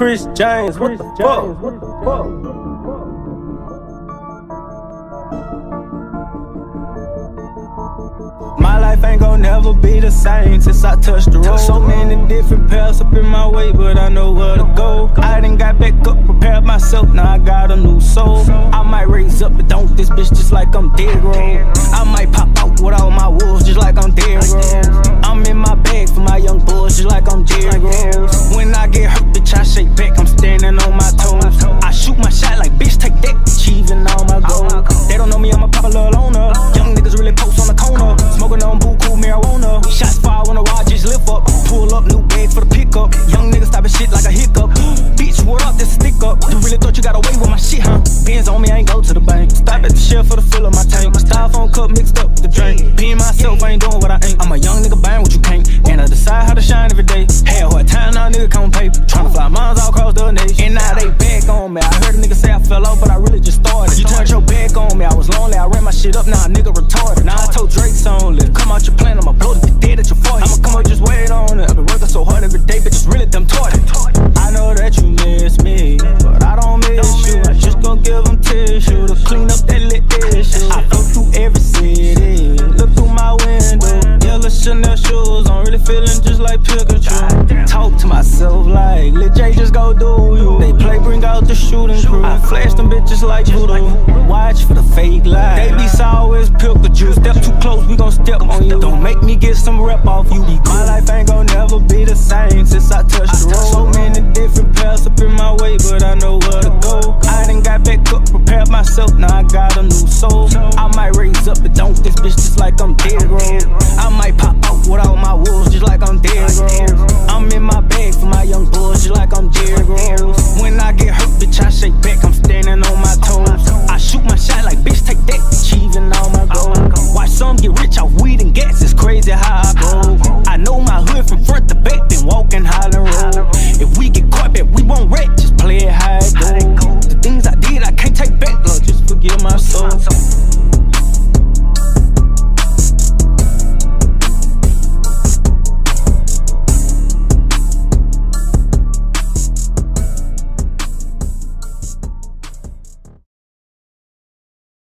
Chris James, what the fuck? What the fuck? My life ain't gon' never be the same since I touched the road. So many different paths up in my way, but I know where to go. I done got back up, prepared myself, now I got a new soul. I might raise up, but don't this bitch just like I'm dead wrong. I might pop out with all my wolves just like I'm dead wrong. I'm standing on my toes. I shoot my shot like bitch, take that, achieving all my goals. They don't know me, I'm a pop a popular loner. Young niggas really post on the corner. Smoking on buku marijuana. Shots fire when the rod just lift up. Pull up, new bag for the pickup. Young niggas stopping shit like a hiccup. Bitch, what up? This stick up. You really thought you got away with my shit, huh? Benz on me, I ain't go to the bank. Stop at the shelf for the fill of my tank. Styrofoam cup mixed up with the drink. Being myself, I ain't doing what shoes, I'm really feeling just like Pikachu. Talk to myself like, Lil J, just go do you. They play, bring out the shooting crew. I flash them bitches like voodoo. Watch for the fake lies. They be sour as Pikachu. Step too close, we gon' step on you. Don't make me get some rep off you. My life ain't gon' never be the same since I touched the road. So many different paths up in my way, but I know where to go. I done got back up, prepared myself, now I got a new